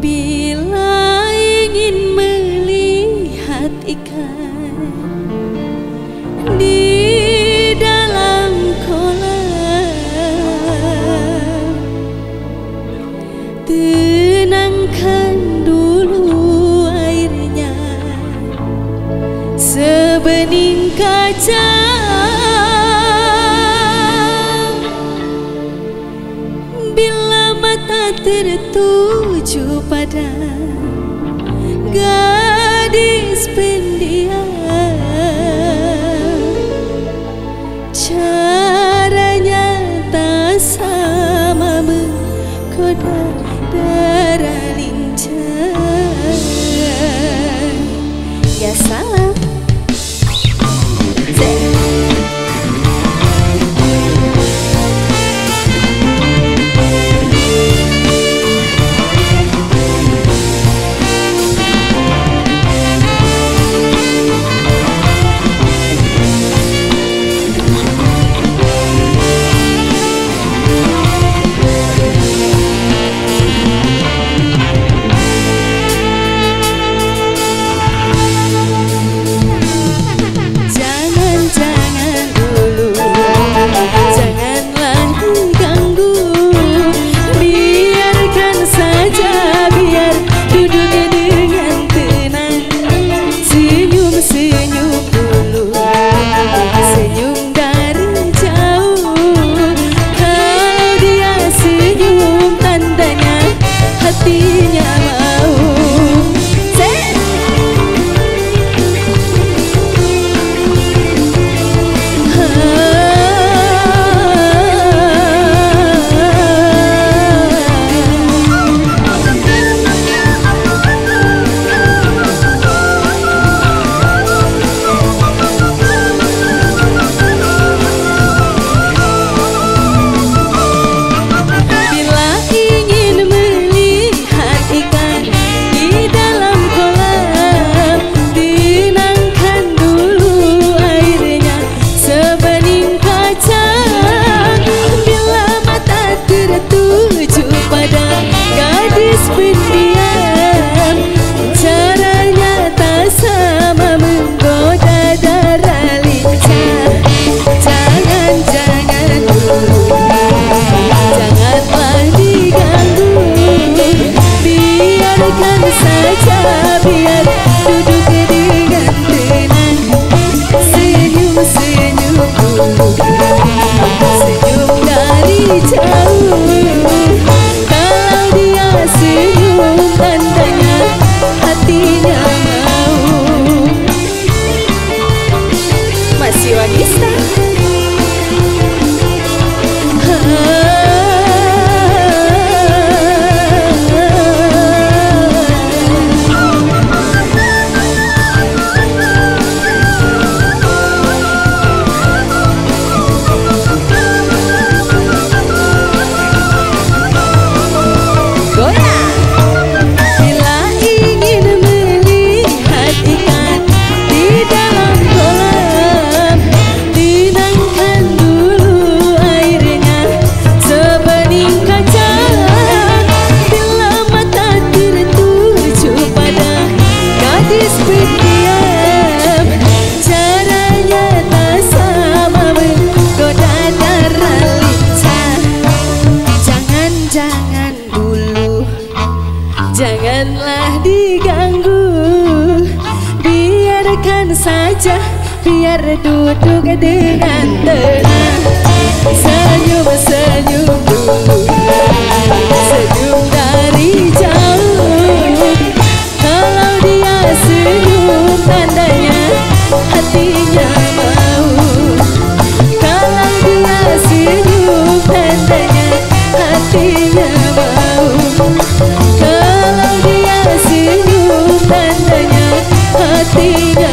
Bila ingin melihat ikan Di dalam kolam Tenangkan dulu airnya. Sebening kaca tertuju pada gadis pendiam. Caranya tak sama menggoda darah lincah. Ya Yeah. tell Janganlah diganggu. Biarkan saja Biar duduk dengan tenang. Senyum-senyum dulu. tidak